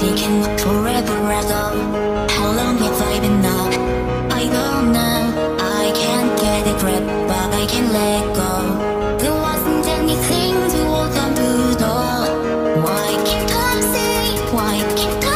taking forever at all How long have I been up? I don't know I can't get a grip, but I can let go There wasn't anything to hold on to, though Why can't I say? Why can't I